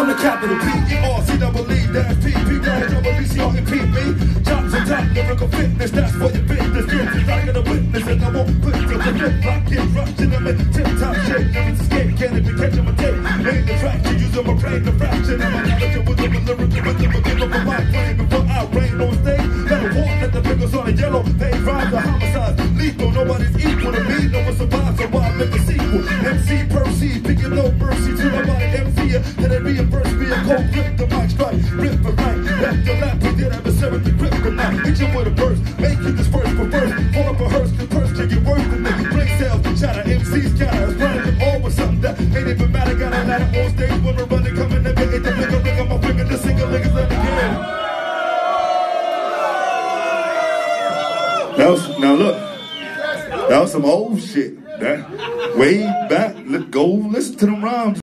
I'm the capital P-E-R-C-double-E, that's P-P, double E-C-R-E-P, me. Chops and top, lyrical fitness, that's for your business. Guilty, like a witness, and I won't put to the flip flop, get rushing them in tip-top shape. Never escape, can't even catch a tape. Ain't the fraction, using my brain to fraction. I'm a knowledge with them, lyrical rhythm, a give up a mic frame before I rain on stage. Let a walk, let the fingers on the yellow they rhymes the homicides. Lethal, nobody's equal to me, no one survives, so why make a sequel? MC proceed, picking no mercy to nobody Ya. Can it reimburse me a cold the mic strike, rip for right, left to left, we did have a seven to grip the mic. Hit you with a burst, make you first for first, pull up a hearse, the purse to get worse than me. Break sales, shatter MCs, scatter, running them all with something that ain't even matter. Got a ladder on stage when we're running, coming to get the flicker, on my finger, the single niggas let it get. That was, now look, that was some old shit. That way back, let go, listen to them rhymes.